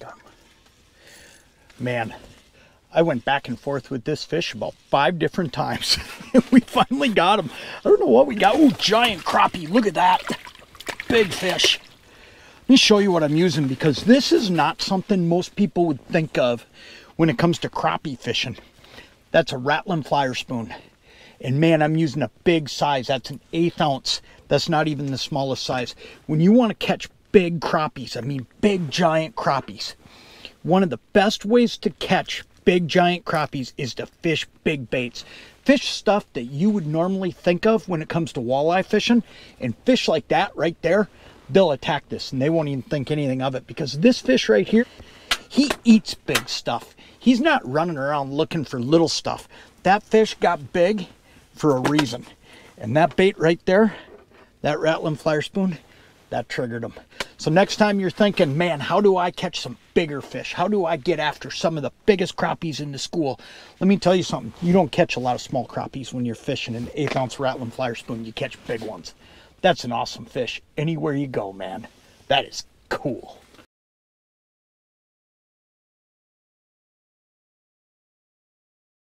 Him. Man, I went back and forth with this fish about five different times. we finally got him. I don't know what we got. Oh, giant crappie. Look at that. Big fish. Let me show you what I'm using because this is not something most people would think of when it comes to crappie fishing. That's a Rattl'n Flyer Spoon. And man, I'm using a big size. That's an eighth ounce. That's not even the smallest size. When you want to catch big crappies, I mean big giant crappies, one of the best ways to catch big giant crappies is to fish big baits. Fish stuff that you would normally think of when it comes to walleye fishing and fish like that right there, they'll attack this and they won't even think anything of it because this fish right here, he eats big stuff. He's not running around looking for little stuff. That fish got big for a reason. And that bait right there, that rattling Flyer Spoon, that triggered him. So next time you're thinking, man, how do I catch some bigger fish? How do I get after some of the biggest crappies in the school? Let me tell you something. You don't catch a lot of small crappies when you're fishing an eighth ounce Rattl'n Flyer Spoon. You catch big ones. That's an awesome fish anywhere you go, man. That is cool.